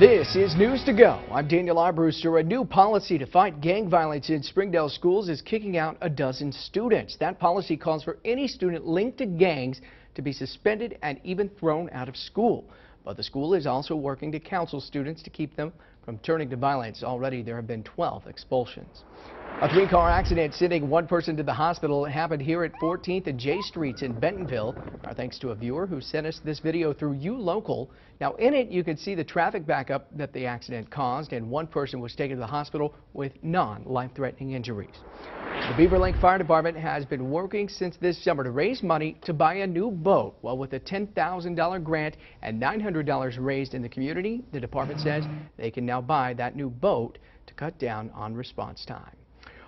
This is News to Go. I'm Daniel Arbruster. A new policy to fight gang violence in Springdale schools is kicking out a dozen students. That policy calls for any student linked to gangs to be suspended and even thrown out of school. But the school is also working to counsel students to keep them from turning to violence. Already there have been 12 expulsions. A three-car accident sending one person to the hospital happened here at 14th and J Streets in Bentonville. Our thanks to a viewer who sent us this video through uLocal. Now in it you can see the traffic backup that the accident caused and one person was taken to the hospital with non-life-threatening injuries. The Beaver Lake Fire Department has been working since this summer to raise money to buy a new boat. Well, with a $10,000 grant and $900 raised in the community, the department says they can now buy that new boat to cut down on response time.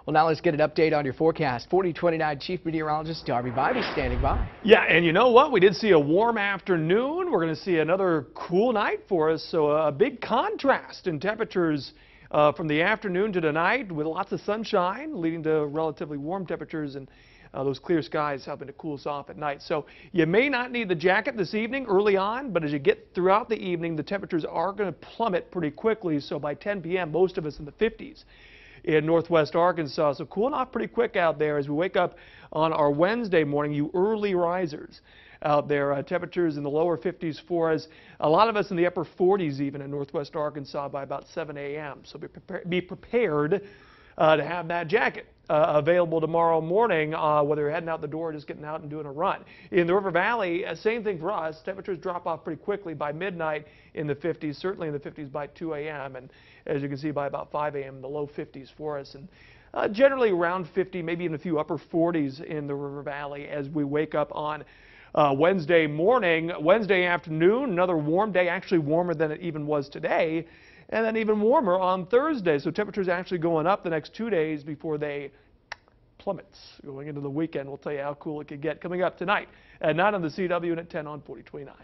Well, now let's get an update on your forecast. 4029 Chief Meteorologist Darby Bybee standing by. Yeah, and you know what? We did see a warm afternoon. We're going to see another cool night for us, so a big contrast in temperatures uh, from the afternoon to tonight with lots of sunshine, leading to relatively warm temperatures and uh, those clear skies helping to cool us off at night. So you may not need the jacket this evening early on, but as you get throughout the evening, the temperatures are going to plummet pretty quickly. So by 10 p.m., most of us in the 50s in northwest Arkansas. So cooling off pretty quick out there as we wake up on our Wednesday morning, you early risers out there. Uh, temperatures in the lower 50s for us. A lot of us in the upper 40s even in northwest Arkansas by about 7 a.m. So be, prepar be prepared uh, to have that jacket uh, available tomorrow morning, uh, whether you're heading out the door or just getting out and doing a run. In the River Valley, uh, same thing for us. Temperatures drop off pretty quickly by midnight in the 50s, certainly in the 50s by 2 a.m. And as you can see, by about 5 a.m., the low 50s for us. And uh, generally around 50, maybe even a few upper 40s in the River Valley as we wake up on uh, Wednesday morning. Wednesday afternoon, another warm day, actually warmer than it even was today and then even warmer on Thursday. So temperatures actually going up the next two days before they plummets going into the weekend. We'll tell you how cool it could get coming up tonight at 9 on the CW and at 10 on 4029.